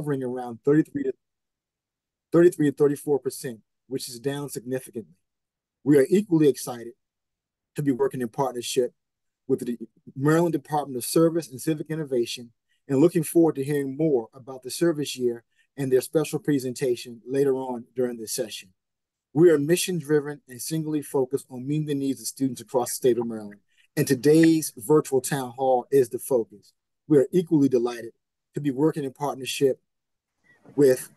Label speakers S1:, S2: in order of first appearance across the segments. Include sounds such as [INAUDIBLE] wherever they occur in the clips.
S1: hovering around 33 to 33 to 34 percent, which is down significantly. We are equally excited to be working in partnership with the Maryland Department of Service and Civic Innovation and looking forward to hearing more about the service year and their special presentation later on during this session. We are mission driven and singly focused on meeting the needs of students across the state of Maryland. And today's virtual town hall is the focus. We are equally delighted to be working in partnership with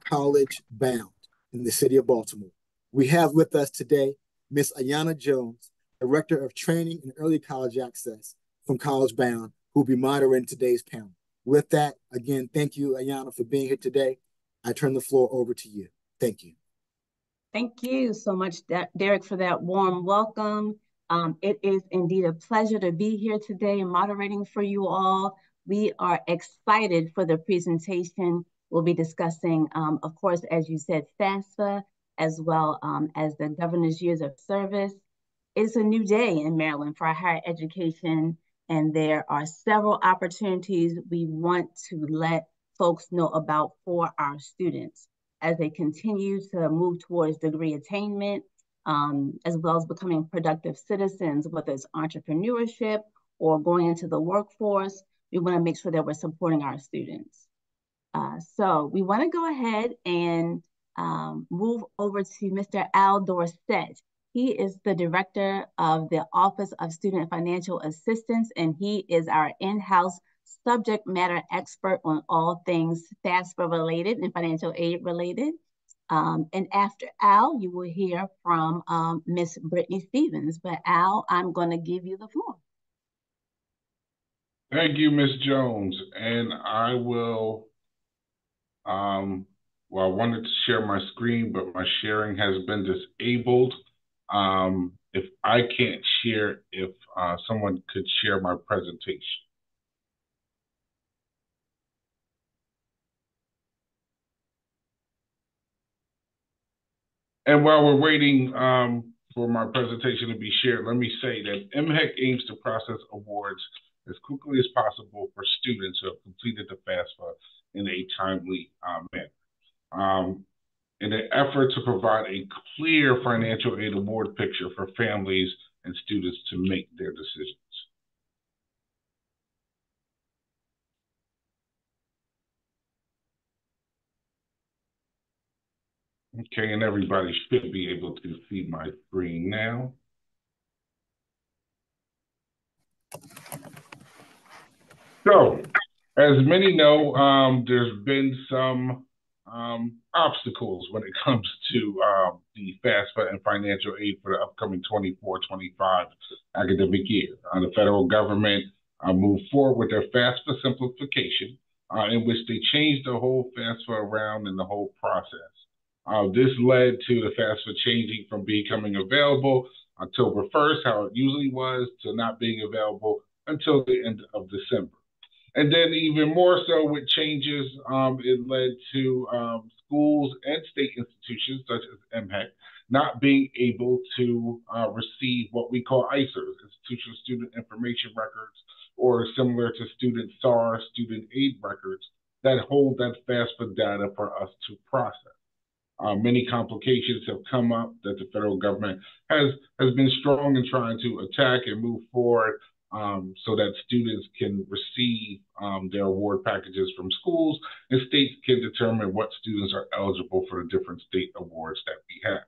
S1: College Bound in the city of Baltimore. We have with us today Ms. Ayana Jones, Director of Training and Early College Access from College Bound, who will be moderating today's panel. With that, again, thank you, Ayana, for being here today. I turn the floor over to you. Thank you.
S2: Thank you so much, Derek, for that warm welcome. Um, it is indeed a pleasure to be here today and moderating for you all. We are excited for the presentation. We'll be discussing, um, of course, as you said, FAFSA, as well um, as the governor's years of service. It's a new day in Maryland for higher education, and there are several opportunities we want to let folks know about for our students as they continue to move towards degree attainment, um, as well as becoming productive citizens, whether it's entrepreneurship or going into the workforce. We want to make sure that we're supporting our students. Uh, so we want to go ahead and um, move over to Mr. Al Dorsett. He is the director of the Office of Student Financial Assistance, and he is our in-house subject matter expert on all things FAFSA related and financial aid related. Um, and after Al, you will hear from um, Miss Brittany Stevens. But Al, I'm going to give you the floor.
S3: Thank you, Miss Jones. And I will, um, well, I wanted to share my screen, but my sharing has been disabled. Um, if I can't share, if uh, someone could share my presentation. And while we're waiting um, for my presentation to be shared, let me say that MHEC aims to process awards as quickly as possible for students who have completed the FAFSA in a timely uh, manner. Um, in an effort to provide a clear financial aid award picture for families and students to make their decisions. Okay, and everybody should be able to see my screen now. So, as many know, um, there's been some um, obstacles when it comes to um, the FAFSA and financial aid for the upcoming 24-25 academic year. Uh, the federal government uh, moved forward with their FAFSA simplification, uh, in which they changed the whole FAFSA around and the whole process. Uh, this led to the FAFSA changing from becoming available October 1st, how it usually was, to not being available until the end of December. And then, even more so, with changes, um, it led to um, schools and state institutions such as MHEC not being able to uh, receive what we call ISIRs, Institutional Student Information Records, or similar to student SAR, student aid records that hold that FAFSA data for us to process. Uh, many complications have come up that the federal government has has been strong in trying to attack and move forward um, so that students can receive um, their award packages from schools and states can determine what students are eligible for the different state awards that we have.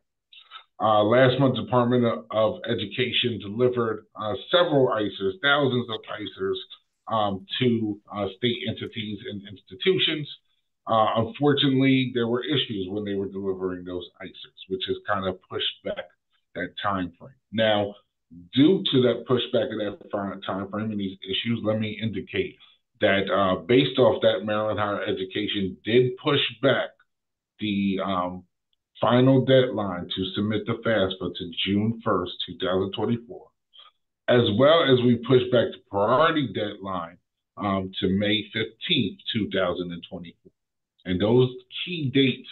S3: Uh, last month, Department of, Education delivered uh, several ISIRs, thousands of ISIRs um, to uh, state entities and institutions. Uh, unfortunately, there were issues when they were delivering those ISIRs, which has kind of pushed back that time frame. Now, due to that pushback in that time frame and these issues, let me indicate that uh, based off that, Maryland Higher Education did push back the um, final deadline to submit the FAFSA to June 1st, 2024, as well as we pushed back the priority deadline um, to May 15th, 2024. And those key dates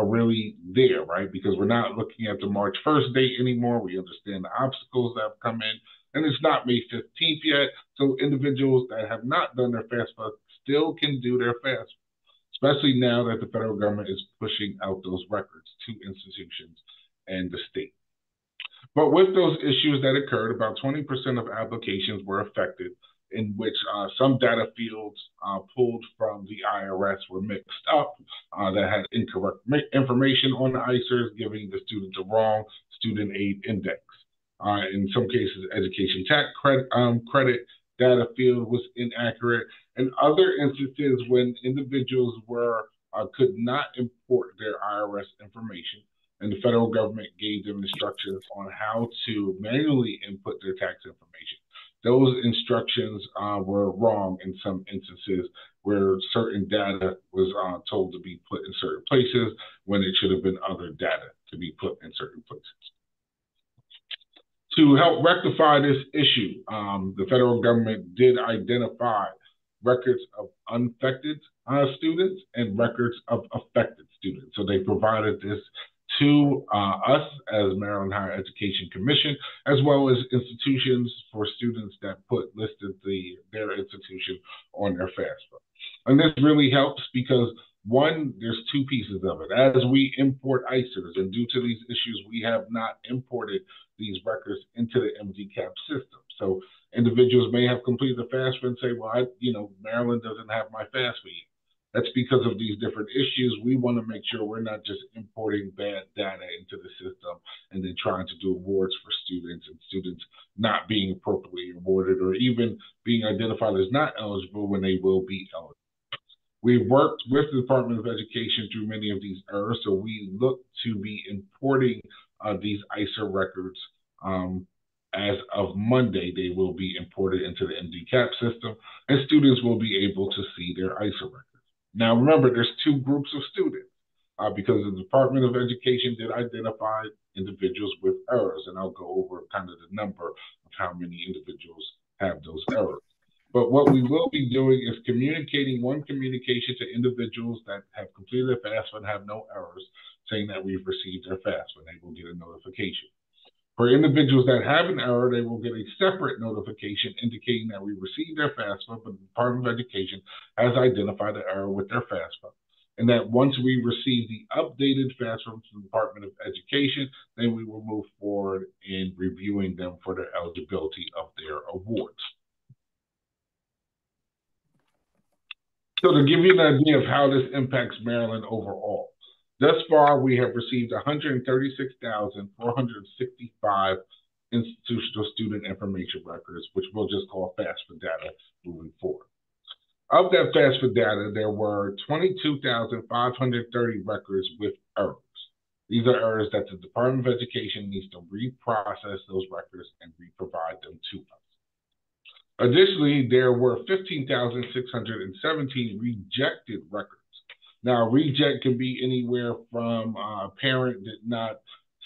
S3: are really there, right? Because we're not looking at the March 1st date anymore. We understand the obstacles that have come in, and it's not May 15th yet. So individuals that have not done their FAFSA still can do their FAFSA. especially now that the federal government is pushing out those records to institutions and the state. But with those issues that occurred, about 20% of applications were affected, in which uh, some data fields uh, pulled from the IRS were mixed up uh, that had incorrect information on the ISIRs, giving the student the wrong student aid index. Uh, in some cases, education tax credit, um, credit data field was inaccurate, and other instances when individuals were uh, could not import their IRS information, and the federal government gave them instructions on how to manually input their tax information. Those instructions uh, were wrong in some instances where certain data was uh, told to be put in certain places when it should have been other data to be put in certain places. To help rectify this issue, um, the federal government did identify records of unaffected uh, students and records of affected students. So they provided this to uh, us as Maryland Higher Education Commission, as well as institutions for students that put listed the their institution on their FAFSA. And this really helps because one, there's two pieces of it. As we import ISIRs, and due to these issues, we have not imported these records into the MDCAP system. So individuals may have completed the FAFSA and say, well, I, you know, Maryland doesn't have my FAFSA yet. That's because of these different issues. We want to make sure we're not just importing bad data into the system and then trying to do awards for students and students not being appropriately awarded or even being identified as not eligible when they will be eligible. We've worked with the Department of Education through many of these errors, so we look to be importing uh, these ISIR records. Um, as of Monday, they will be imported into the MDCAP system, and students will be able to see their ISIR records. Now, remember, there's two groups of students uh, because the Department of Education did identify individuals with errors, and I'll go over kind of the number of how many individuals have those errors. But what we will be doing is communicating one communication to individuals that have completed their FAFSA and have no errors, saying that we've received their FAFSA, and they will get a notification. For individuals that have an error, they will get a separate notification indicating that we received their FAFSA, but the Department of Education has identified the error with their FAFSA. And that once we receive the updated FAFSA from the Department of Education, then we will move forward in reviewing them for the eligibility of their awards. So to give you an idea of how this impacts Maryland overall, Thus far, we have received 136,465 institutional student information records, which we'll just call FAFSA data moving forward. Of that FAFSA data, there were 22,530 records with errors. These are errors that the Department of Education needs to reprocess those records and re-provide them to us. Additionally, there were 15,617 rejected records now, reject can be anywhere from uh, a parent did not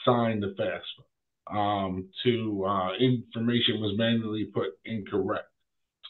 S3: sign the FAFSA um, to uh, information was manually put incorrect.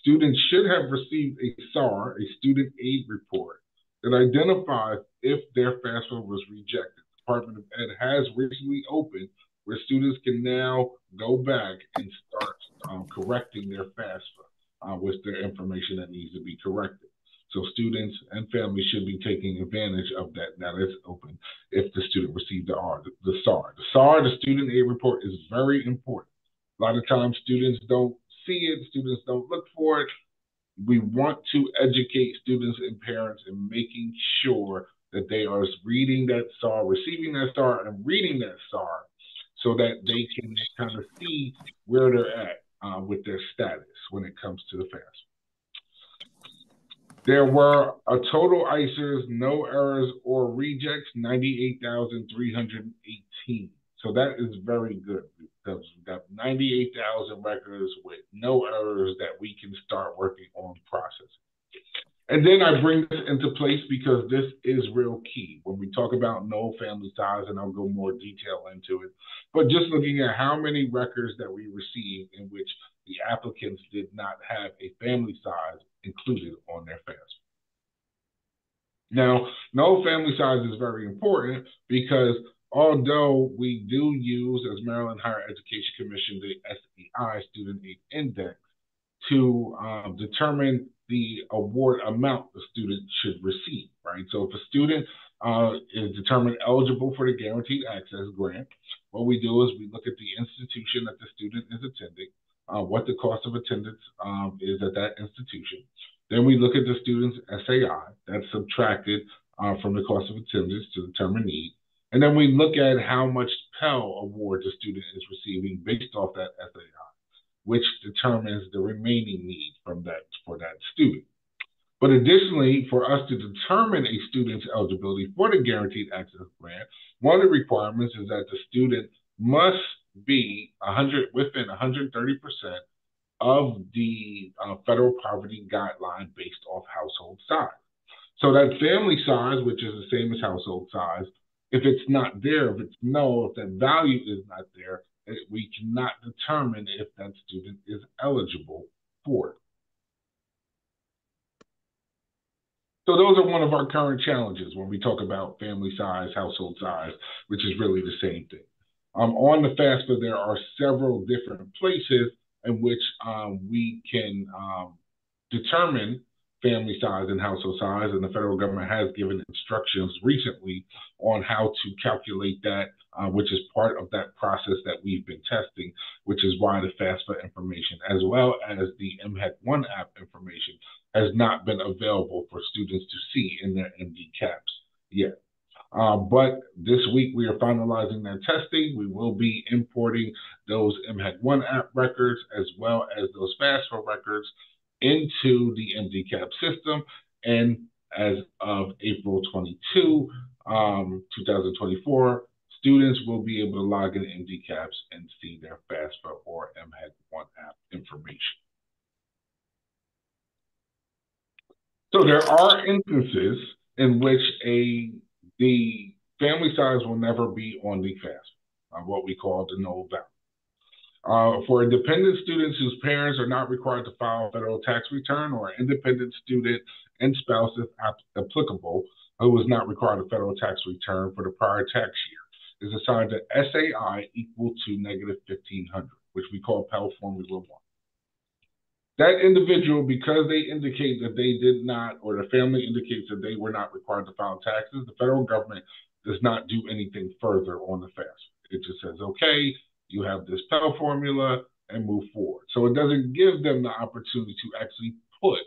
S3: Students should have received a SAR, a student aid report, that identifies if their FAFSA was rejected. The Department of Ed has recently opened where students can now go back and start um, correcting their FAFSA uh, with their information that needs to be corrected. So students and families should be taking advantage of that now that's open if the student received the R, the SAR. The SAR, the student aid report, is very important. A lot of times students don't see it, students don't look for it. We want to educate students and parents in making sure that they are reading that SAR, receiving that SAR, and reading that SAR so that they can kind of see where they're at uh, with their status when it comes to the FAFSA. There were a total ISIRs, no errors or rejects, 98,318. So that is very good because we've got 98,000 records with no errors that we can start working on processing. And then I bring this into place because this is real key when we talk about no family size, and I'll go more detail into it. But just looking at how many records that we received in which the applicants did not have a family size included on their FAFSA. Now, no family size is very important because although we do use, as Maryland Higher Education Commission, the SEI Student Aid Index to uh, determine the award amount the student should receive, right? So if a student uh, is determined eligible for the guaranteed access grant, what we do is we look at the institution that the student is attending, uh, what the cost of attendance um, is at that institution. Then we look at the student's SAI, that's subtracted uh, from the cost of attendance to determine need. And then we look at how much Pell award the student is receiving based off that SAI, which determines the remaining need from that for that student. But additionally, for us to determine a student's eligibility for the Guaranteed Access Grant, one of the requirements is that the student must be 100 within 130% of the uh, federal poverty guideline based off household size. So that family size, which is the same as household size, if it's not there, if it's no, if that value is not there, we cannot determine if that student is eligible for it. So those are one of our current challenges when we talk about family size, household size, which is really the same thing. Um, on the FAFSA, there are several different places in which um, we can um, determine family size and household size, and the federal government has given instructions recently on how to calculate that, uh, which is part of that process that we've been testing, which is why the FAFSA information, as well as the MHEC One app information, has not been available for students to see in their MDCAPs yet. Uh, but this week we are finalizing that testing. We will be importing those MHEC One app records as well as those FAFSA records into the MDCAP system. And as of April 22, um, 2024, students will be able to log into MDCAPs and see their FAFSA or MHEC One app information. So there are instances in which a the family size will never be on the FAFSA, uh, what we call the null value. Uh, for independent students whose parents are not required to file a federal tax return or an independent student and spouse, if applicable, who was not required a federal tax return for the prior tax year, is assigned to SAI equal to negative 1500, which we call Pell Formula 1. That individual, because they indicate that they did not, or the family indicates that they were not required to file taxes, the federal government does not do anything further on the FAFSA. It just says, okay, you have this Pell formula and move forward. So it doesn't give them the opportunity to actually put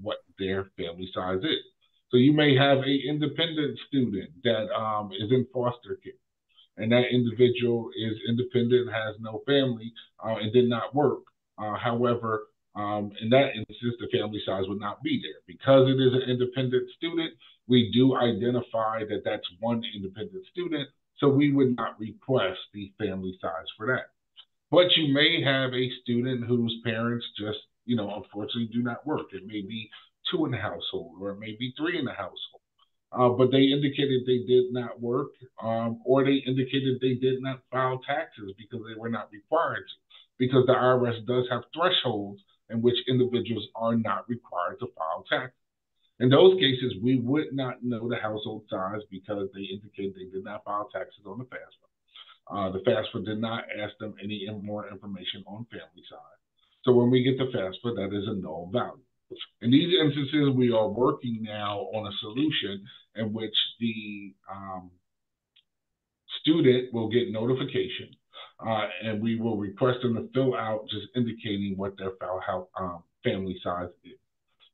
S3: what their family size is. So you may have a independent student that um, is in foster care, and that individual is independent, has no family, uh, and did not work. Uh, however, um, in that instance, the family size would not be there. Because it is an independent student, we do identify that that's one independent student, so we would not request the family size for that. But you may have a student whose parents just, you know, unfortunately do not work. It may be two in the household or it may be three in the household. Uh, but they indicated they did not work um, or they indicated they did not file taxes because they were not required to, because the IRS does have thresholds in which individuals are not required to file taxes. In those cases, we would not know the household size because they indicated they did not file taxes on the FAFSA. Uh, the FAFSA did not ask them any more information on family size. So when we get the FAFSA, that is a null value. In these instances, we are working now on a solution in which the um, student will get notification uh, and we will request them to fill out just indicating what their um, family size is.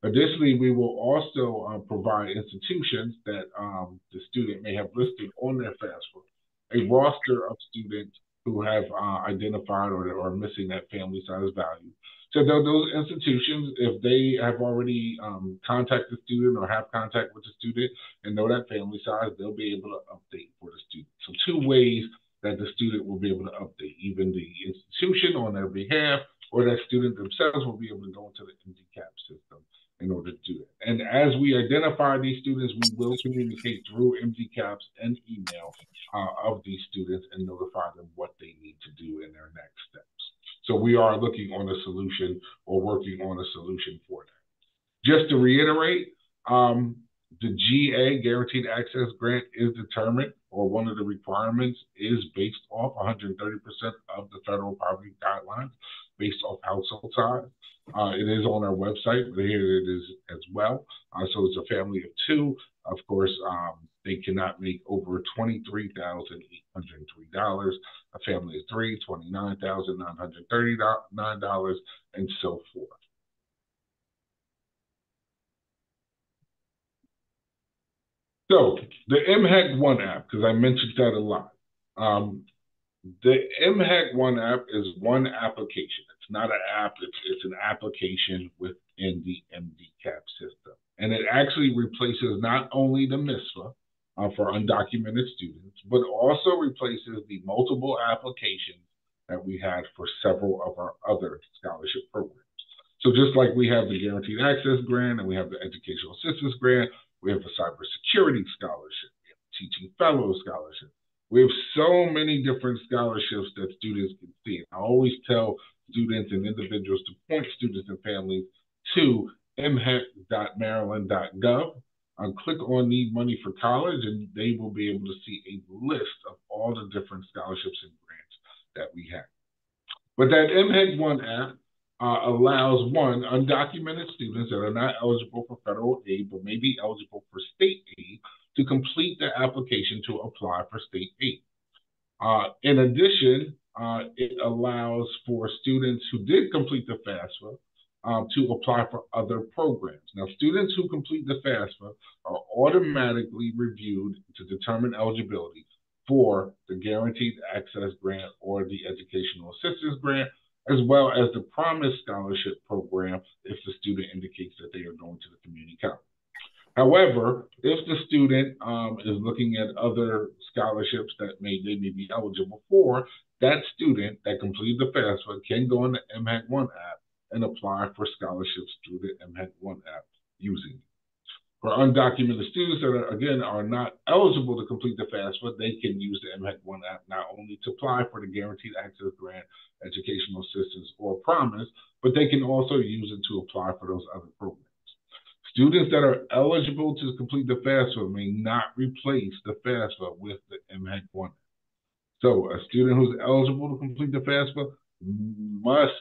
S3: Additionally, we will also uh, provide institutions that um, the student may have listed on their FAFSA, a roster of students who have uh, identified or are missing that family size value. So those institutions, if they have already um, contacted the student or have contact with the student and know that family size, they'll be able to update for the student. So two ways that the student will be able to update, even the institution on their behalf, or that student themselves will be able to go into the MDCAP system in order to do it. And as we identify these students, we will communicate through MDCAPs and email uh, of these students and notify them what they need to do in their next steps. So we are looking on a solution or working on a solution for that. Just to reiterate, um, the GA Guaranteed Access Grant is determined, or one of the requirements is based off 130% of the federal poverty guidelines, based off household size. Uh, it is on our website, but here it is as well. Uh, so it's a family of two. Of course, um, they cannot make over $23,803. A family of three, $29,939, and so forth. So the MHEC One app, because I mentioned that a lot. Um, the MHEC One app is one application. Not an app. It's it's an application within the MDCAP system, and it actually replaces not only the MISFA uh, for undocumented students, but also replaces the multiple applications that we had for several of our other scholarship programs. So just like we have the Guaranteed Access Grant and we have the Educational Assistance Grant, we have a cybersecurity scholarship. We have teaching fellow scholarship. We have so many different scholarships that students can see. I always tell students and individuals to point students and families to mhec.maryland.gov. Uh, click on Need Money for College, and they will be able to see a list of all the different scholarships and grants that we have. But that MHEC One app uh, allows one undocumented students that are not eligible for federal aid but may be eligible for state aid to complete the application to apply for state aid. Uh, in addition, uh, it allows for students who did complete the FAFSA um, to apply for other programs. Now, students who complete the FAFSA are automatically reviewed to determine eligibility for the Guaranteed Access Grant or the Educational Assistance Grant as well as the Promise Scholarship Program if the student indicates that they are going to the community college. However, if the student um, is looking at other scholarships that may they may be eligible for, that student that completed the FAFSA can go on the MHEC One app and apply for scholarships through the MHEC One app using it. For undocumented students that are, again are not eligible to complete the FAFSA, they can use the MHEC One app not only to apply for the Guaranteed Access Grant, Educational Assistance, or Promise, but they can also use it to apply for those other programs. Students that are eligible to complete the FAFSA may not replace the FAFSA with the MHEC One. So a student who's eligible to complete the FAFSA must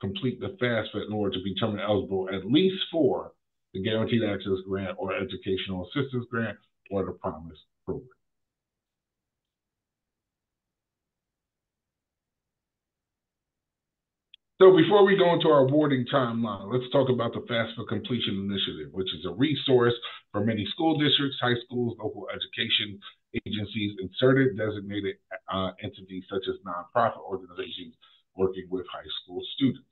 S3: complete the FAFSA in order to be determined eligible at least for the Guaranteed Access Grant or Educational Assistance Grant or the Promise Program. So before we go into our awarding timeline, let's talk about the FAFSA Completion Initiative, which is a resource for many school districts, high schools, local education agencies, and certain designated uh, entities such as nonprofit organizations working with high school students.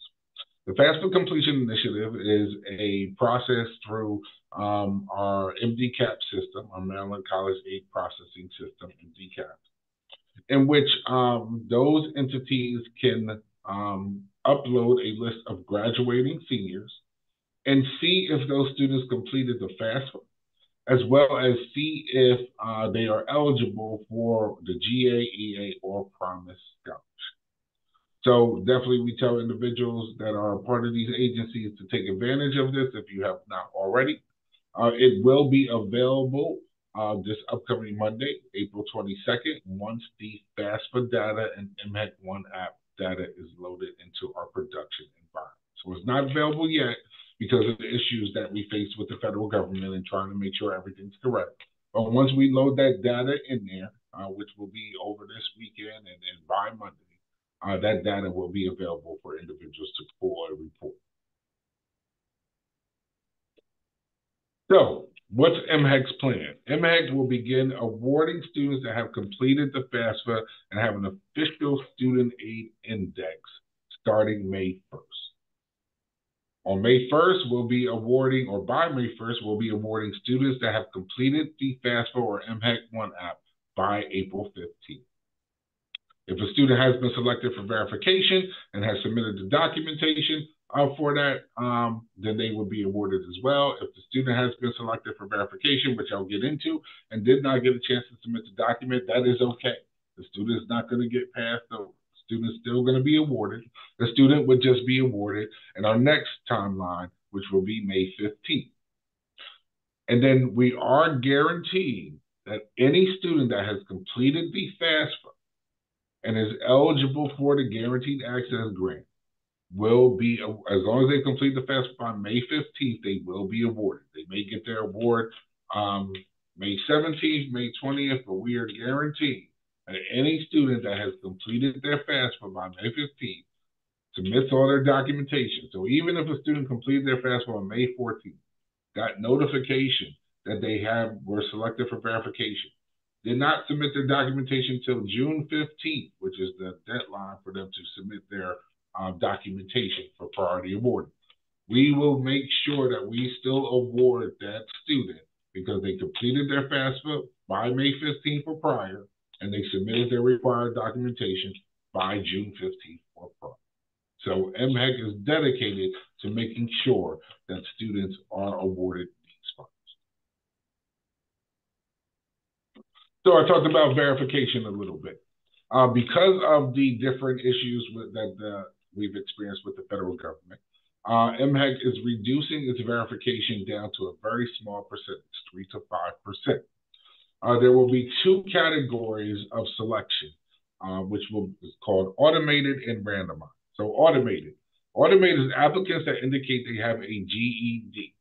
S3: The FAFSA Completion Initiative is a process through um, our MDCAP system, our Maryland College Aid Processing System, MDCAP, in which um, those entities can um, upload a list of graduating seniors and see if those students completed the FAFSA, as well as see if uh, they are eligible for the GAEA or Promise Scholarship. So definitely we tell individuals that are part of these agencies to take advantage of this if you have not already. Uh, it will be available uh, this upcoming Monday, April 22nd, once the FAFSA data and MHEC One app data is loaded into our production environment. So it's not available yet because of the issues that we face with the federal government and trying to make sure everything's correct. But once we load that data in there, uh, which will be over this weekend and, and by Monday, uh, that data will be available for individuals to pull a report. So, what's MHEC's plan? MHEC will begin awarding students that have completed the FAFSA and have an official student aid index starting May 1st. On May 1st, we'll be awarding, or by May 1st, we'll be awarding students that have completed the FAFSA or MHEC One app by April 15th. If a student has been selected for verification and has submitted the documentation uh, for that, um, then they will be awarded as well. If the student has been selected for verification, which I'll get into, and did not get a chance to submit the document, that is okay. The student is not going to get passed. The student is still going to be awarded. The student would just be awarded in our next timeline, which will be May 15th. And then we are guaranteeing that any student that has completed the FAFSA and is eligible for the Guaranteed Access Grant will be, as long as they complete the FAFSA by May 15th, they will be awarded. They may get their award um, May 17th, May 20th, but we are guaranteeing that any student that has completed their FAFSA by May 15th submits all their documentation. So even if a student completed their FAFSA on May 14th, got notification that they have were selected for verification, did not submit their documentation until June 15th, which is the deadline for them to submit their uh, documentation for priority award. We will make sure that we still award that student because they completed their FAFSA by May 15th or prior, and they submitted their required documentation by June 15th or prior. So MHEC is dedicated to making sure that students are awarded these funds. So I talked about verification a little bit. Uh, because of the different issues with, that uh, we've experienced with the federal government, uh, MHEC is reducing its verification down to a very small percentage, 3 to 5%. Uh, there will be two categories of selection, uh, which will is called automated and randomized. So automated. Automated is applicants that indicate they have a GED.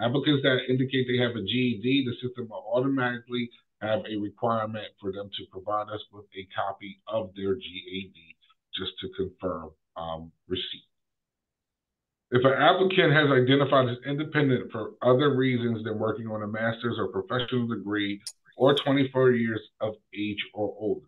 S3: Applicants that indicate they have a GED, the system will automatically have a requirement for them to provide us with a copy of their GED just to confirm um, receipt. If an applicant has identified as independent for other reasons than working on a master's or professional degree or 24 years of age or older,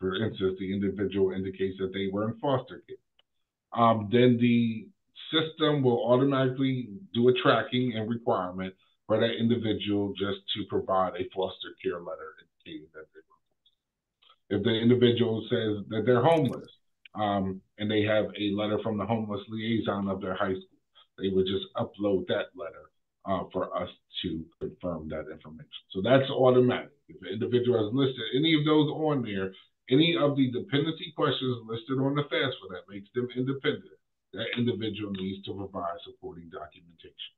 S3: for instance, the individual indicates that they were in foster care, um, then the system will automatically do a tracking and requirement for that individual just to provide a foster care letter indicating that they were. If the individual says that they're homeless um, and they have a letter from the homeless liaison of their high school, they would just upload that letter uh, for us to confirm that information. So that's automatic. If the individual has listed any of those on there, any of the dependency questions listed on the FAFSA that makes them independent, that individual needs to provide supporting documentation.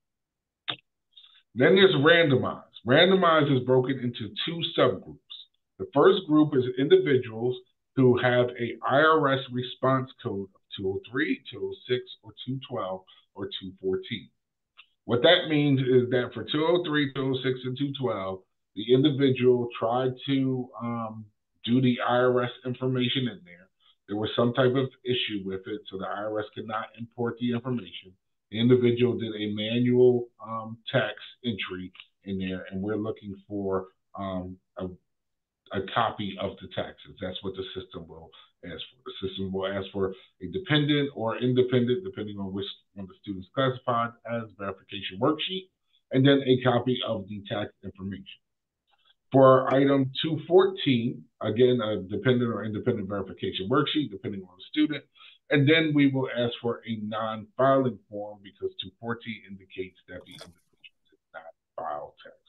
S3: Then there's randomized. Randomized is broken into two subgroups. The first group is individuals who have a IRS response code of 203, 206, or 212, or 214. What that means is that for 203, 206, and 212, the individual tried to um, do the IRS information in there. There was some type of issue with it, so the IRS could not import the information. The individual did a manual um, tax entry in there, and we're looking for um, a, a, copy of the taxes. That's what the system will ask for. The system will ask for a dependent or independent, depending on which one the student's classified as verification worksheet, and then a copy of the tax information. For item 214, again, a dependent or independent verification worksheet, depending on the student. And then we will ask for a non-filing form because 214 indicates that the individual did not file tax.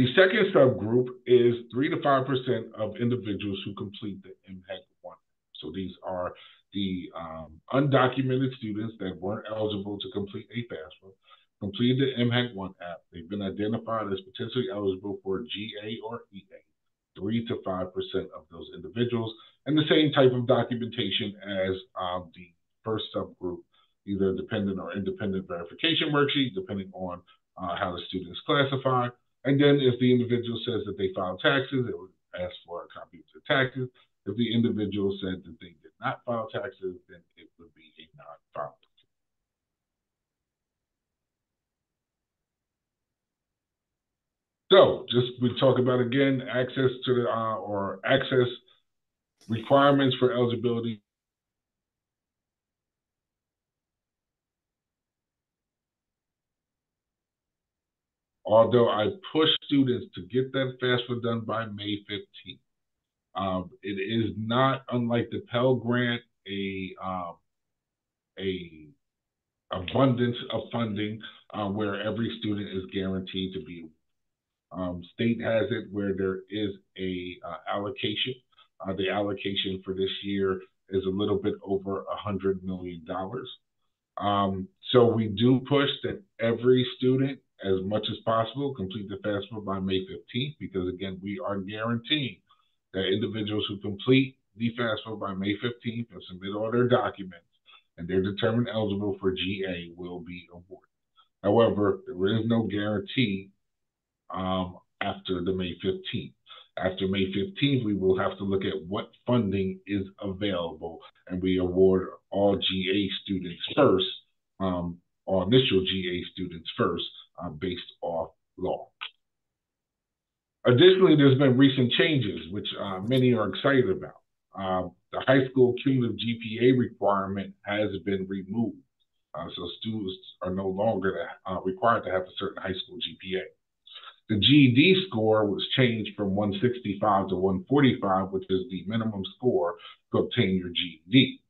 S3: The second subgroup is 3 to 5% of individuals who complete the MHEC 1. So these are the um, undocumented students that weren't eligible to complete a FAFSA completed the MHEC One app. They've been identified as potentially eligible for GA or EA, 3 to 5% of those individuals, and the same type of documentation as um, the first subgroup, either dependent or independent verification worksheet, depending on uh, how the student is classified. And then if the individual says that they filed taxes, it would ask for a copy of the taxes. If the individual said that they did not file taxes, then it would be a non-filed So just we talk about again access to the uh, or access requirements for eligibility. Although I push students to get that FAFSA done by May 15th. Um, it is not unlike the Pell Grant a um, a abundance of funding uh, where every student is guaranteed to be um, state has it where there is a uh, allocation. Uh, the allocation for this year is a little bit over a hundred million dollars. Um, so we do push that every student, as much as possible, complete the FAFSA by May 15th, because again, we are guaranteeing that individuals who complete the FAFSA by May 15th and submit all their documents and they're determined eligible for GA will be awarded. However, there is no guarantee um, after the May 15th. After May 15th, we will have to look at what funding is available, and we award all GA students first, um, all initial GA students first, uh, based off law. Additionally, there's been recent changes, which uh, many are excited about. Uh, the high school cumulative GPA requirement has been removed. Uh, so students are no longer uh, required to have a certain high school GPA. The GED score was changed from 165 to 145, which is the minimum score to obtain your GED.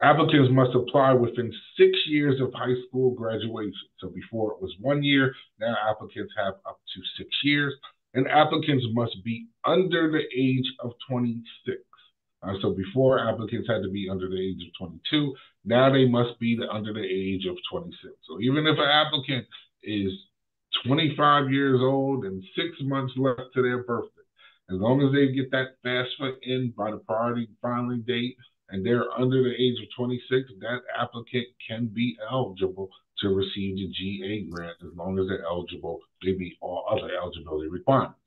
S3: Applicants must apply within six years of high school graduation. So before it was one year, now applicants have up to six years. And applicants must be under the age of 26. Uh, so before applicants had to be under the age of 22, now they must be the, under the age of 26. So even if an applicant is 25 years old and six months left to their birthday. As long as they get that FAFSA in by the priority filing date and they're under the age of 26, that applicant can be eligible to receive the GA grant as long as they're eligible. They meet all other eligibility requirements.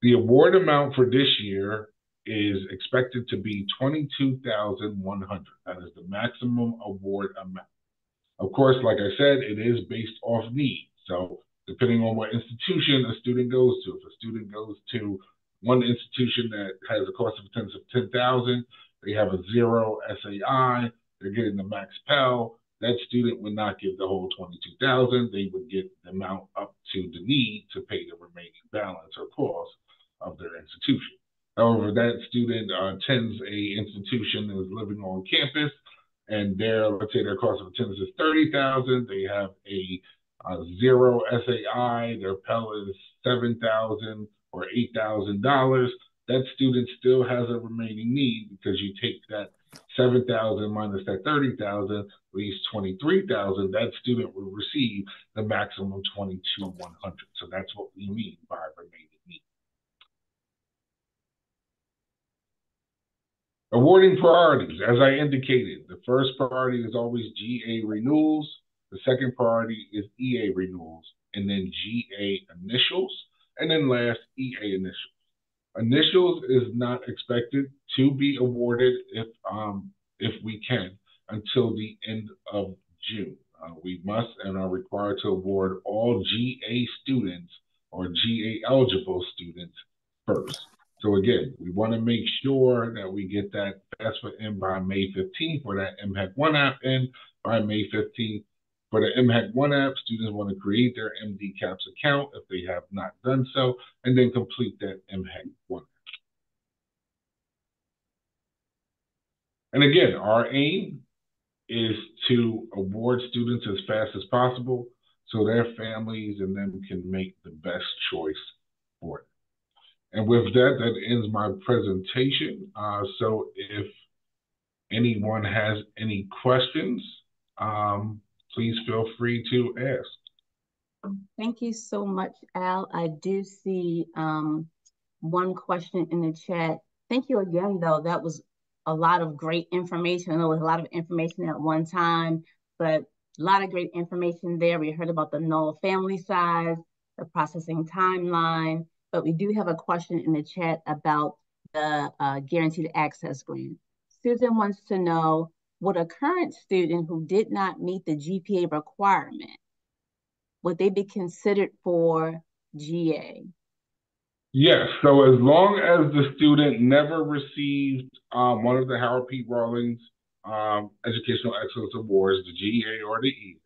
S3: The award amount for this year is expected to be 22,100. That is the maximum award amount. Of course, like I said, it is based off need. So depending on what institution a student goes to. If a student goes to one institution that has a cost of attendance of 10,000, they have a zero SAI, they're getting the max Pell, that student would not get the whole 22,000. They would get the amount up to the need to pay the remaining balance or cost of their institution. However, that student uh, attends a institution that is living on campus, and their let's say their cost of attendance is 30,000. They have a uh, zero SAI, their Pell is seven thousand or eight thousand dollars. That student still has a remaining need because you take that seven thousand minus that thirty thousand leaves twenty three thousand. That student will receive the maximum twenty two one hundred. So that's what we mean by remaining need. Awarding priorities, as I indicated, the first priority is always GA renewals. The second priority is EA renewals, and then GA initials, and then last EA initials. Initials is not expected to be awarded if um, if we can until the end of June. Uh, we must and are required to award all GA students or GA eligible students first. So again, we want to make sure that we get that FAFSA in by May 15th or that MHEC 1 app in by May 15th for the MHEC One app, students want to create their MD-CAPS account if they have not done so, and then complete that MHEC One app. And again, our aim is to award students as fast as possible so their families and them can make the best choice for it. And with that, that ends my presentation. Uh, so if anyone has any questions, um, please feel free to ask.
S2: Thank you so much, Al. I do see um, one question in the chat. Thank you again, though. That was a lot of great information. There was a lot of information at one time, but a lot of great information there. We heard about the null family size, the processing timeline, but we do have a question in the chat about the uh, guaranteed access grant. Susan wants to know would a current student who did not meet the GPA requirement, would they be considered for GA?
S3: Yes. So as long as the student never received um, one of the Howard P. Rawlings um, Educational Excellence Awards, the GEA or the E,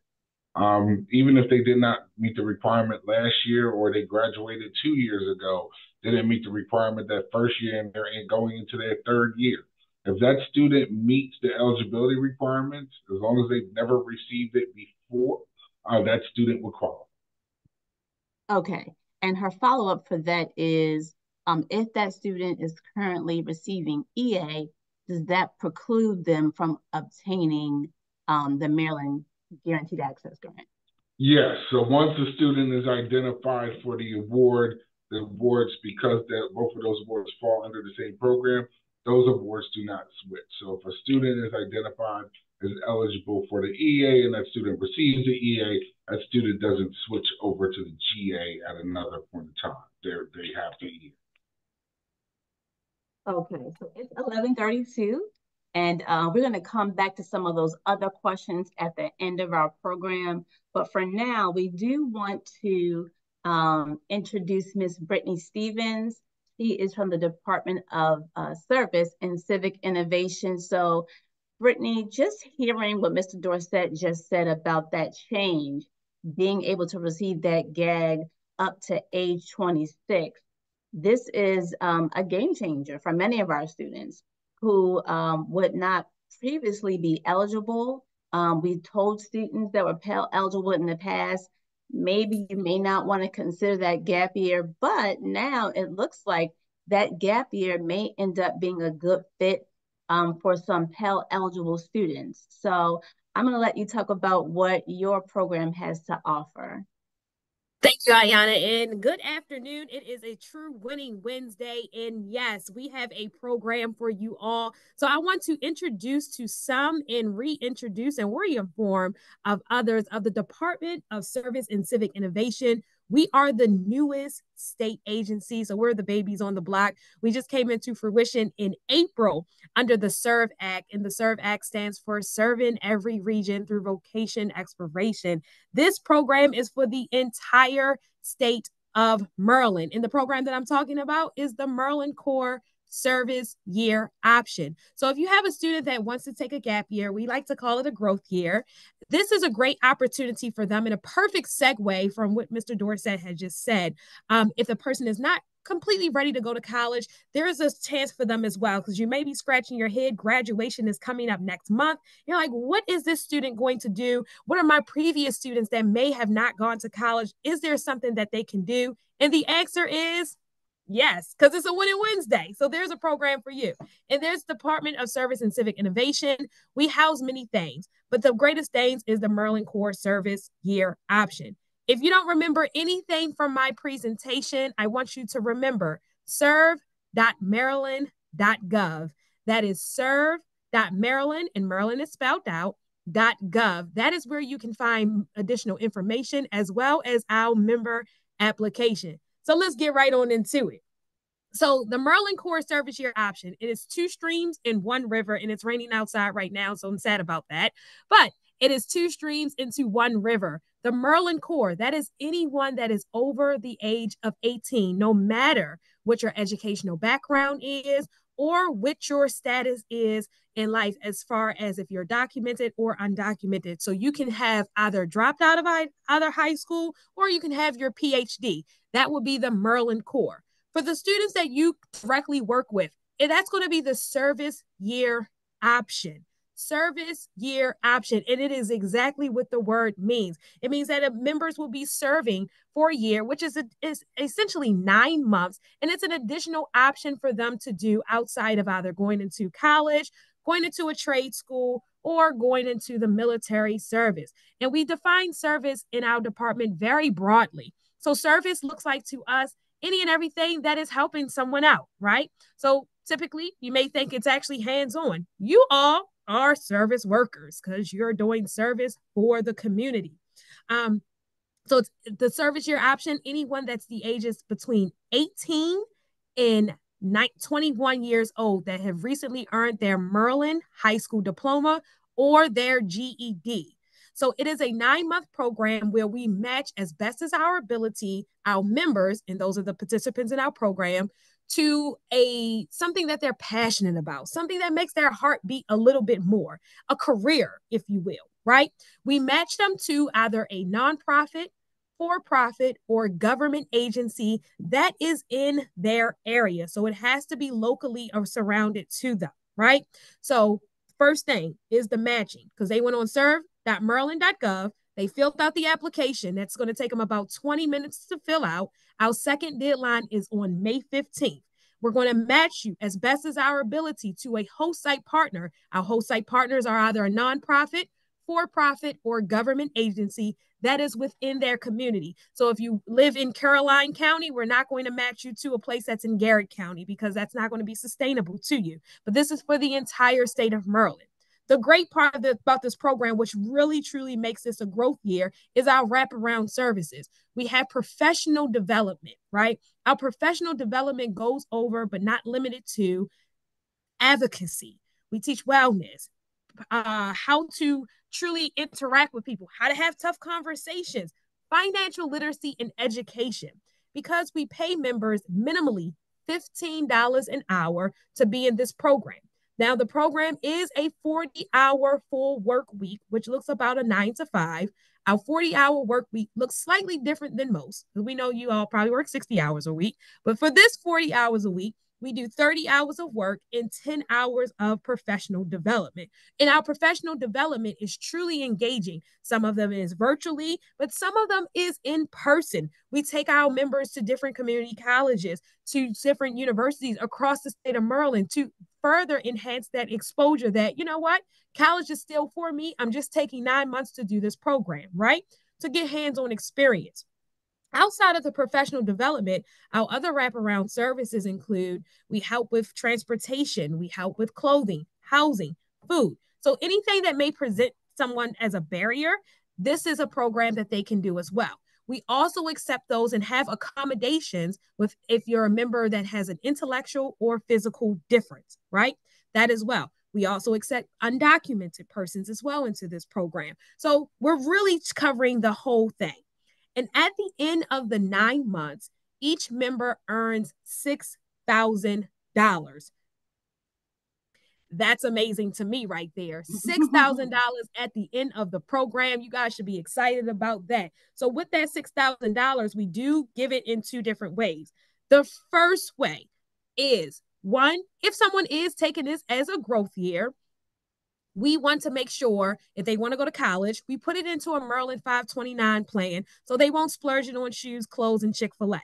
S3: um, even if they did not meet the requirement last year or they graduated two years ago, they didn't meet the requirement that first year and they're going into their third year. If that student meets the eligibility requirements, as long as they've never received it before, uh, that student will qualify.
S2: Okay. And her follow up for that is um, if that student is currently receiving EA, does that preclude them from obtaining um, the Maryland Guaranteed Access Grant?
S3: Yes. So once the student is identified for the award, the awards, because that both of those awards fall under the same program, those awards do not switch. So if a student is identified as eligible for the EA and that student receives the EA, that student doesn't switch over to the GA at another point in time. they they have the EA.
S2: Okay, so it's 1132. And uh, we're going to come back to some of those other questions at the end of our program. But for now, we do want to um, introduce Ms. Brittany Stevens. She is from the Department of uh, Service and Civic Innovation. So Brittany, just hearing what Mr. Dorsett just said about that change, being able to receive that GAG up to age 26, this is um, a game changer for many of our students who um, would not previously be eligible. Um, we told students that were Pell eligible in the past, maybe you may not want to consider that gap year, but now it looks like that gap year may end up being a good fit um, for some Pell eligible students. So I'm going to let you talk about what your program has to offer.
S4: Thank you, Ayana, and good afternoon. It is a true winning Wednesday, and yes, we have a program for you all. So I want to introduce to some and reintroduce and reinform of others of the Department of Service and Civic Innovation, we are the newest state agency. So we're the babies on the block. We just came into fruition in April under the SERVE Act. And the SERVE Act stands for Serving Every Region Through Vocation Exploration. This program is for the entire state of Maryland. And the program that I'm talking about is the Maryland Corps service year option. So if you have a student that wants to take a gap year, we like to call it a growth year. This is a great opportunity for them and a perfect segue from what Mr. Dorsett had just said. Um, if the person is not completely ready to go to college, there is a chance for them as well because you may be scratching your head. Graduation is coming up next month. You're like, what is this student going to do? What are my previous students that may have not gone to college? Is there something that they can do? And the answer is Yes, because it's a winning Wednesday. So there's a program for you. And there's Department of Service and Civic Innovation. We house many things, but the greatest things is the Maryland Corps Service Year option. If you don't remember anything from my presentation, I want you to remember serve.maryland.gov. That is serve.maryland, and Maryland is spelled out, .gov. That is where you can find additional information as well as our member application. So let's get right on into it. So the Maryland Corps Service Year option, it is two streams in one river, and it's raining outside right now, so I'm sad about that. But it is two streams into one river. The Maryland Corps, that is anyone that is over the age of 18, no matter what your educational background is or what your status is in life as far as if you're documented or undocumented. So you can have either dropped out of either high school or you can have your PhD. That would be the Maryland Corps. For the students that you directly work with, eh, that's going to be the service year option service year option. And it is exactly what the word means. It means that members will be serving for a year, which is, a, is essentially nine months. And it's an additional option for them to do outside of either going into college, going into a trade school, or going into the military service. And we define service in our department very broadly. So, service looks like to us any and everything that is helping someone out, right? So, typically, you may think it's actually hands on. You all are service workers because you're doing service for the community. Um, so it's the service year option, anyone that's the ages between 18 and 21 years old that have recently earned their Maryland high school diploma or their GED. So it is a nine month program where we match as best as our ability our members, and those are the participants in our program, to a something that they're passionate about, something that makes their heart beat a little bit more, a career, if you will, right? We match them to either a nonprofit, for profit, or government agency that is in their area. So it has to be locally or surrounded to them, right? So, first thing is the matching because they went on serve.maryland.gov. They filled out the application. That's going to take them about 20 minutes to fill out. Our second deadline is on May 15th. We're going to match you as best as our ability to a host site partner. Our host site partners are either a nonprofit, for profit, or government agency that is within their community. So if you live in Caroline County, we're not going to match you to a place that's in Garrett County because that's not going to be sustainable to you. But this is for the entire state of Maryland. The great part the, about this program, which really truly makes this a growth year, is our wraparound services. We have professional development, right? Our professional development goes over, but not limited to, advocacy. We teach wellness, uh, how to truly interact with people, how to have tough conversations, financial literacy, and education. Because we pay members minimally $15 an hour to be in this program. Now, the program is a 40 hour full work week, which looks about a nine to five. Our 40 hour work week looks slightly different than most. We know you all probably work 60 hours a week, but for this 40 hours a week, we do 30 hours of work and 10 hours of professional development. And our professional development is truly engaging. Some of them is virtually, but some of them is in person. We take our members to different community colleges, to different universities across the state of Maryland to further enhance that exposure that, you know what, college is still for me. I'm just taking nine months to do this program, right? To get hands on experience. Outside of the professional development, our other wraparound services include we help with transportation, we help with clothing, housing, food. So anything that may present someone as a barrier, this is a program that they can do as well. We also accept those and have accommodations with if you're a member that has an intellectual or physical difference, right? That as well. We also accept undocumented persons as well into this program. So we're really covering the whole thing. And at the end of the nine months, each member earns $6,000. That's amazing to me right there. [LAUGHS] $6,000 at the end of the program. You guys should be excited about that. So, with that $6,000, we do give it in two different ways. The first way is one, if someone is taking this as a growth year, we want to make sure if they want to go to college, we put it into a Maryland 529 plan so they won't splurge it on shoes, clothes, and Chick fil A.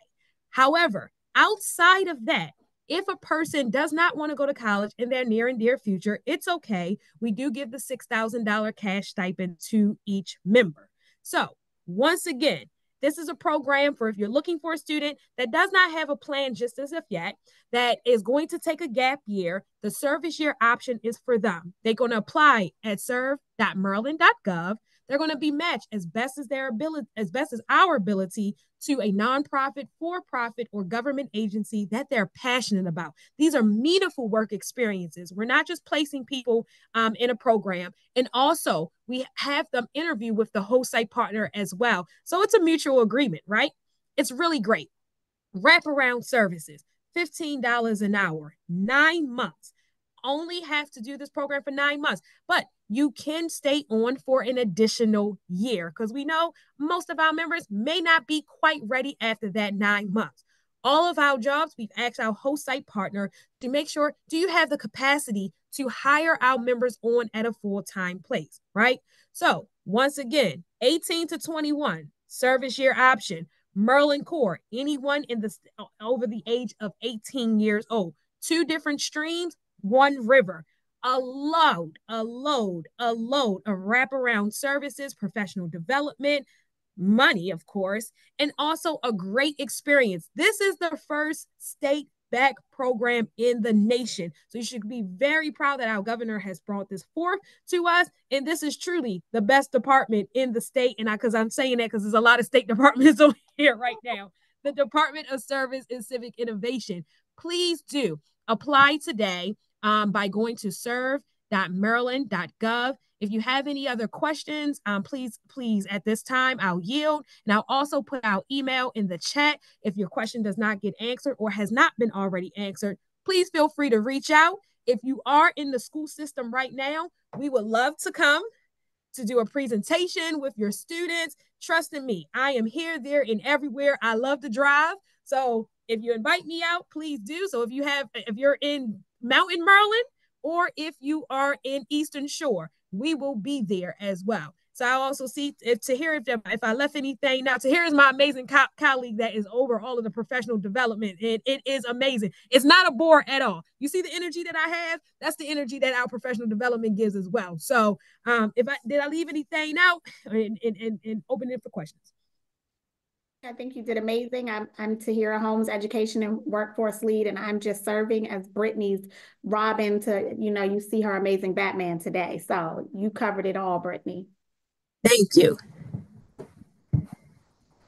S4: However, outside of that, if a person does not want to go to college in their near and dear future, it's okay. We do give the $6,000 cash stipend to each member. So, once again, this is a program for if you're looking for a student that does not have a plan just as of yet, that is going to take a gap year, the service year option is for them. They're going to apply at serve.maryland.gov. They're going to be matched as best as their ability, as best as our ability to a nonprofit, for profit, or government agency that they're passionate about. These are meaningful work experiences. We're not just placing people um, in a program. And also, we have them interview with the host site partner as well. So it's a mutual agreement, right? It's really great. Wraparound services, $15 an hour, nine months only have to do this program for nine months, but you can stay on for an additional year because we know most of our members may not be quite ready after that nine months. All of our jobs, we've asked our host site partner to make sure do you have the capacity to hire our members on at a full time place, right? So, once again, 18 to 21, service year option, Maryland Corps, anyone in the over the age of 18 years old, two different streams, one river, a load, a load, a load of wraparound services, professional development, money, of course, and also a great experience. This is the first state back program in the nation. So you should be very proud that our governor has brought this forth to us. And this is truly the best department in the state. And I, because I'm saying that because there's a lot of state [LAUGHS] departments over here right now. The Department of Service and Civic Innovation. Please do apply today um, by going to serve.maryland.gov. If you have any other questions, um, please, please, at this time, I'll yield. And I'll also put our email in the chat. If your question does not get answered or has not been already answered, please feel free to reach out. If you are in the school system right now, we would love to come to do a presentation with your students. Trust in me, I am here, there, and everywhere. I love to drive. So if you invite me out, please do. So if you have, if you're in Mountain Maryland, or if you are in Eastern Shore, we will be there as well. So I also see if Tahir, if, if I left anything now, Tahir is my amazing co- colleague that is over all of the professional development, and it is amazing. It's not a bore at all. You see the energy that I have? That's the energy that our professional development gives as well. So, um, if I did I leave anything out, and and, and, and open it for questions.
S5: I think you did amazing. I'm, I'm Tahira Holmes, Education and Workforce Lead, and I'm just serving as Brittany's Robin to, you know, you see her amazing Batman today. So you covered it all, Brittany.
S4: Thank you.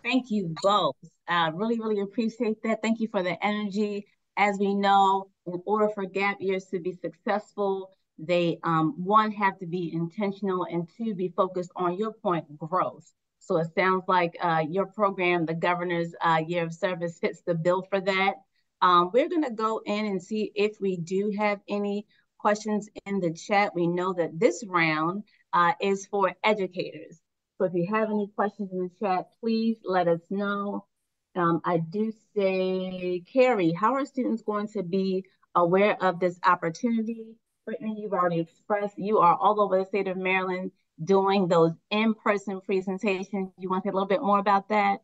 S2: Thank you both. I uh, really, really appreciate that. Thank you for the energy. As we know, in order for gap years to be successful, they, um, one, have to be intentional, and two, be focused on your point, growth. So it sounds like uh, your program, the governor's uh, year of service, fits the bill for that. Um, we're going to go in and see if we do have any questions in the chat. We know that this round uh, is for educators. So if you have any questions in the chat, please let us know. Um, I do say, Carrie, how are students going to be aware of this opportunity? Brittany, you've already expressed you are all over the state of Maryland doing those in-person presentations. You want to say a little bit more about that?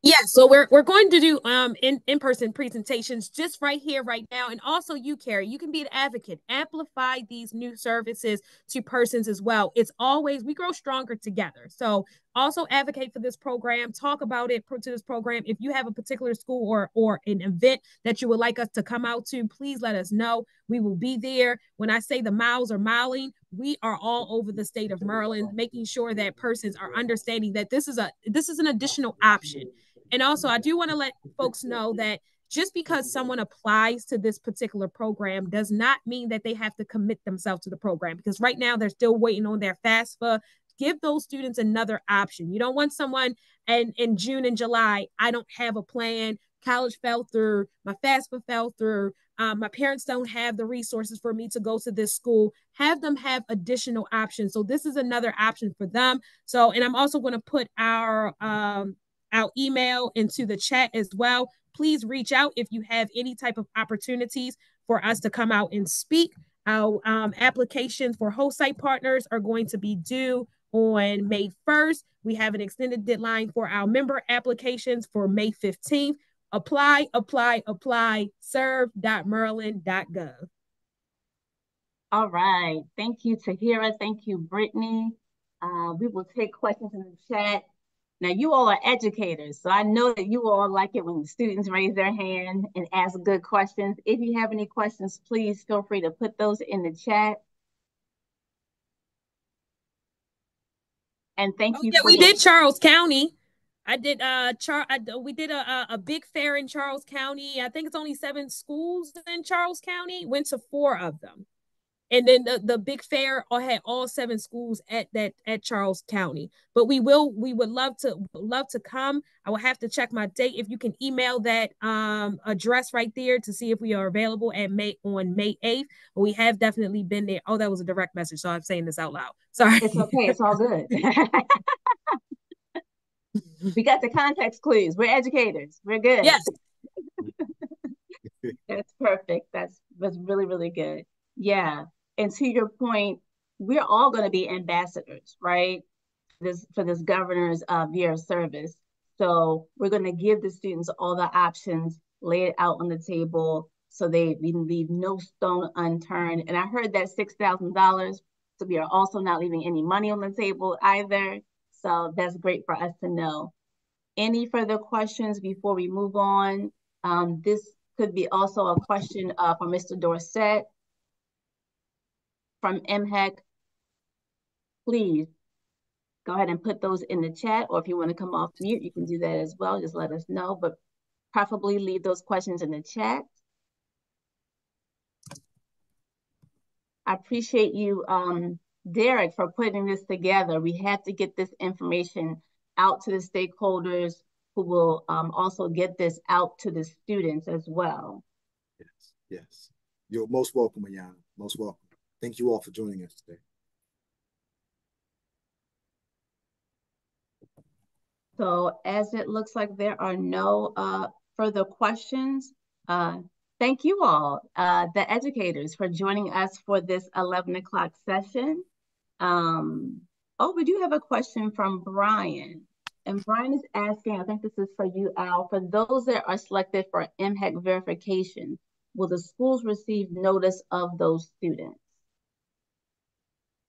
S4: Yeah, so we're we're going to do um in in person presentations just right here right now, and also you, Carrie, you can be an advocate, amplify these new services to persons as well. It's always we grow stronger together. So also advocate for this program, talk about it to this program. If you have a particular school or or an event that you would like us to come out to, please let us know. We will be there. When I say the miles are miling, we are all over the state of Maryland, making sure that persons are understanding that this is a this is an additional option and also, I do want to let folks know that just because someone applies to this particular program does not mean that they have to commit themselves to the program because right now they're still waiting on their FAFSA. Give those students another option. You don't want someone and in June and July, I don't have a plan. College fell through, my FAFSA fell through. Um, my parents don't have the resources for me to go to this school. Have them have additional options. So this is another option for them. So, and I'm also going to put our um, our email into the chat as well. Please reach out if you have any type of opportunities for us to come out and speak. Our um, applications for host site partners are going to be due on May 1st. We have an extended deadline for our member applications for May 15th. Apply, apply, apply, serve.maryland.gov.
S2: All right. Thank you, Tahira. Thank you, Brittany. Uh, we will take questions in the chat. Now, you all are educators, so I know that you all like it when students raise their hand and ask good questions. If you have any questions, please feel free to put those in the chat. And thank oh, you.
S4: Yeah, we did Charles County. I did uh Char I, we did a, a big fair in Charles County. I think it's only seven schools in Charles County. Went to four of them and then the, the big fair had all seven schools at that at charles county but we will we would love to love to come i will have to check my date if you can email that um address right there to see if we are available at may on may 8th we have definitely been there oh that was a direct message so i'm saying this out loud sorry.
S2: It's okay. It's all good. [LAUGHS] We got the context clues. We're educators. We're good.
S4: Yes. [LAUGHS]
S2: That's perfect. That's that's really really good. Yeah. And to your point, we're all going to be ambassadors, right? This for this governor's uh, year of service. So we're going to give the students all the options, lay it out on the table, so they we leave no stone unturned. And I heard that six thousand dollars. So we are also not leaving any money on the table either. So that's great for us to know. Any further questions before we move on? Um, this could be also a question uh, for Mr. Dorsett from MHEC, please go ahead and put those in the chat, or if you want to come off mute, you can do that as well. Just let us know, but preferably leave those questions in the chat. I appreciate you, um, Derek, for putting this together. We have to get this information out to the stakeholders who will um, also get this out to the students as well.
S1: Yes, yes. You're most welcome, Ayana. Most welcome. Thank you all for joining us today.
S2: So as it looks like there are no uh, further questions, uh, thank you all, uh, the educators, for joining us for this 11 o'clock session. Um, oh, we do have a question from Brian. And Brian is asking, I think this is for you, Al, for those that are selected for MHEC verification, will the schools receive notice of those students?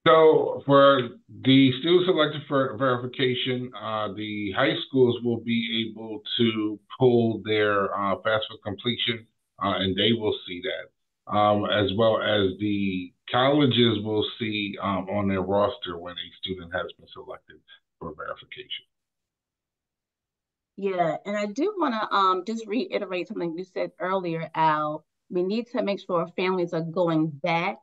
S3: So for the students selected for verification, uh, the high schools will be able to pull their uh, FAFSA completion, uh, and they will see that, um, as well as the colleges will see um, on their roster when a student has been selected for verification.
S2: Yeah, and I do want to um, just reiterate something you said earlier, Al. We need to make sure families are going back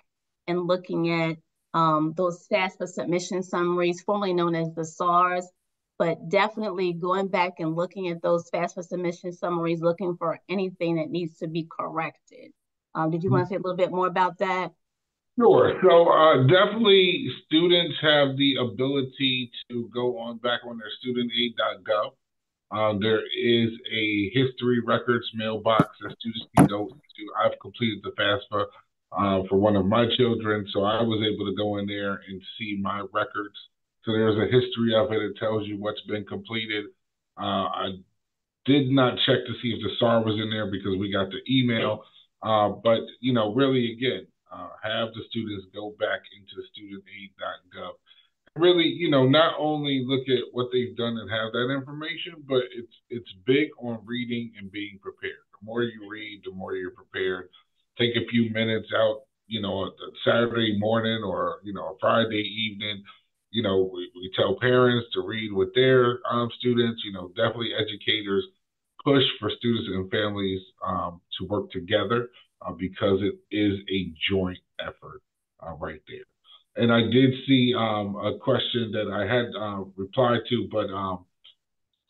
S2: and looking at um, those FAFSA submission summaries, formerly known as the SARs, but definitely going back and looking at those FAFSA submission summaries, looking for anything that needs to be corrected. Um, did you want to say a little bit more about that?
S3: Sure. So uh, definitely students have the ability to go on back on their studentaid.gov. Um, there is a history records mailbox that students can go to. I've completed the FAFSA uh, for one of my children. So I was able to go in there and see my records. So there's a history of it. It tells you what's been completed. Uh, I did not check to see if the SAR was in there because we got the email. Uh, but, you know, really, again, uh, have the students go back into studentaid.gov. Really, you know, not only look at what they've done and have that information, but it's it's big on reading and being prepared. The more you read, the more you're prepared take a few minutes out, you know, a Saturday morning or, you know, a Friday evening. You know, we, we tell parents to read with their um, students, you know, definitely educators push for students and families um, to work together uh, because it is a joint effort uh, right there. And I did see um, a question that I had uh, replied to, but um,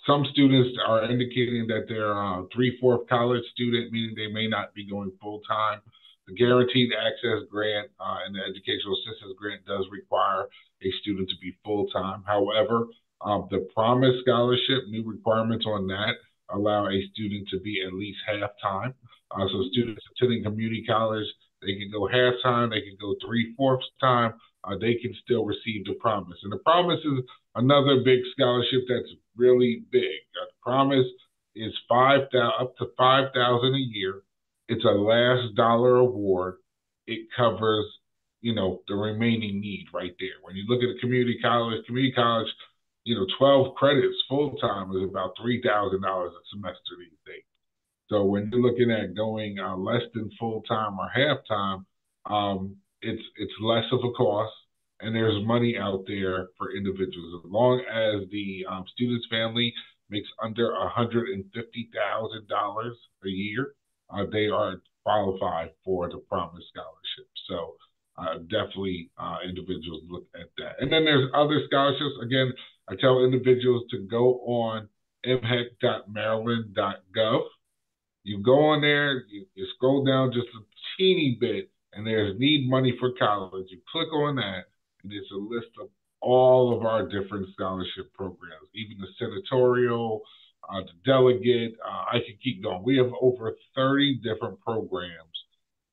S3: some students are indicating that they're a three-fourth college student, meaning they may not be going full-time. The Guaranteed Access Grant uh, and the Educational Assistance Grant does require a student to be full-time. However, um, the Promise Scholarship, new requirements on that allow a student to be at least half-time. Uh, so students attending community college, they can go half-time, they can go three-fourths time, uh, they can still receive the Promise. And the Promise is another big scholarship that's really big. The promise is five up to five thousand a year. It's a last dollar award. It covers, you know, the remaining need right there. When you look at a community college, community college, you know, twelve credits full time is about three thousand dollars a semester these days. So when you're looking at going uh, less than full time or half time, um, it's it's less of a cost and there's money out there for individuals as long as the um, student's family makes under $150,000 a year, uh, they are qualified for the Promise Scholarship. So uh, definitely uh, individuals look at that. And then there's other scholarships. Again, I tell individuals to go on mhec.maryland.gov. You go on there, you, you scroll down just a teeny bit, and there's need money for college. You click on that, and it's a list of all of our different scholarship programs, even the senatorial, uh, the delegate. Uh, I could keep going. We have over 30 different programs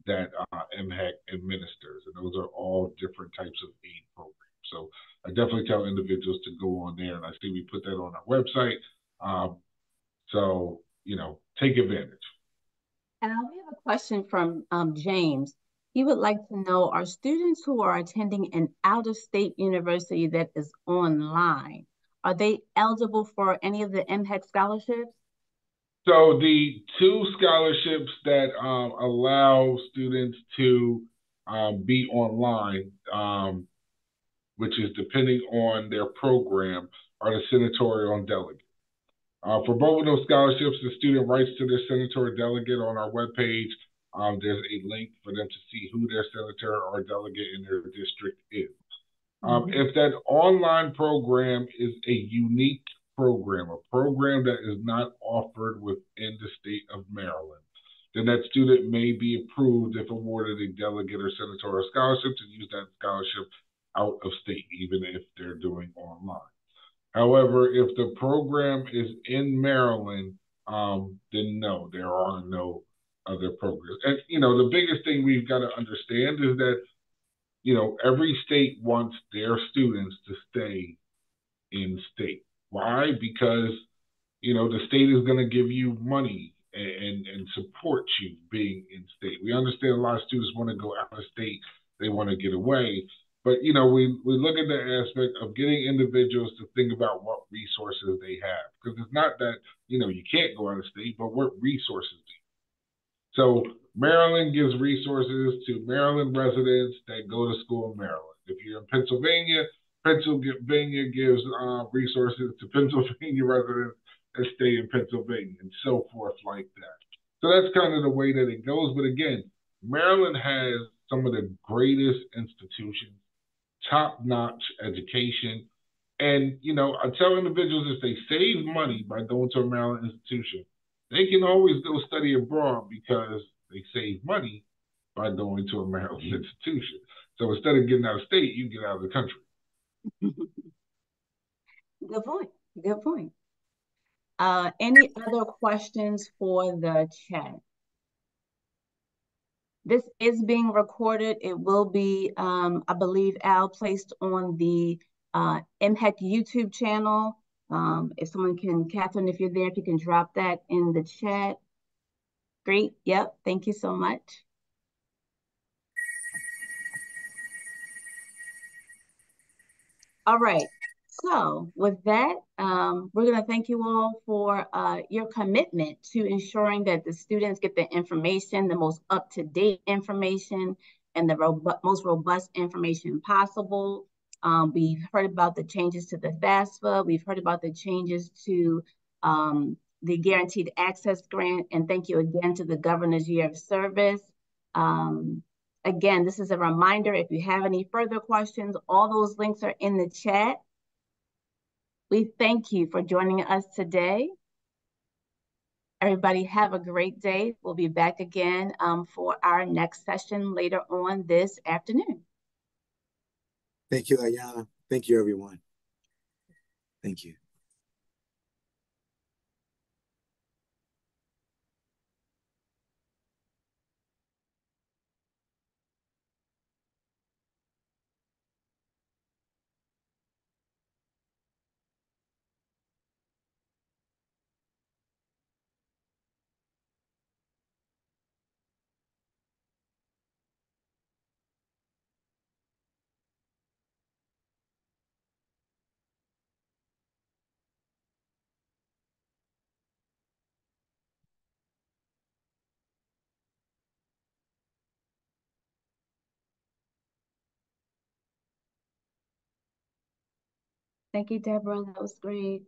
S3: that uh, MHEC administers, and those are all different types of aid programs. So I definitely tell individuals to go on there, and I see we put that on our website. Um, so, you know, take advantage.
S2: And we have a question from um, James. He would like to know, are students who are attending an out-of-state university that is online, are they eligible for any of the MHEC scholarships?
S3: So the two scholarships that um, allow students to um, be online, um, which is depending on their program, are the senatorial and delegate. Uh, for both of those scholarships, the student writes to their senatorial delegate on our webpage um, there's a link for them to see who their senator or delegate in their district is. Um, mm-hmm. If that online program is a unique program, a program that is not offered within the state of Maryland, then that student may be approved if awarded a delegate or senatorial scholarship to use that scholarship out of state, even if they're doing online. However, if the program is in Maryland, um, then no, there are no other programs. And you know, the biggest thing we've got to understand is that you know every state wants their students to stay in state. Why? Because you know the state is going to give you money and and support you being in state. We understand a lot of students want to go out of state, they want to get away, But you know, we we look at the aspect of getting individuals to think about what resources they have, because it's not that you know you can't go out of state, but what resources do you? So Maryland gives resources to Maryland residents that go to school in Maryland. If you're in Pennsylvania, Pennsylvania gives uh, resources to [LAUGHS] Pennsylvania residents that stay in Pennsylvania, and so forth like that. So that's kind of the way that it goes. But again, Maryland has some of the greatest institutions top-notch education. And, you know, I tell individuals if they save money by going to a Maryland institution, they can always go study abroad because they save money by going to a Maryland [LAUGHS] institution. So instead of getting out of state, you get out of the country. [LAUGHS]
S2: Good point. Good point. Uh, any other questions for the chat? This is being recorded. It will be, um, I believe, Al placed on the uh, MHEC YouTube channel. Um, if someone can, Catherine, if you're there, if you can drop that in the chat. Great. Yep. Thank you so much. All right. So with that, um, we're going to thank you all for uh, your commitment to ensuring that the students get the information, the most up-to-date information, and the most robust information possible. Um, we've heard about the changes to the FAFSA. We've heard about the changes to um, the Guaranteed Access Grant. And thank you again to the Governor's Year of Service. Um, again, this is a reminder, if you have any further questions, all those links are in the chat. We thank you for joining us today. Everybody have a great day. We'll be back again um, for our next session later on this afternoon.
S1: Thank you, Ayana. Thank you, everyone. Thank you.
S2: Thank you, Deborah. That was great.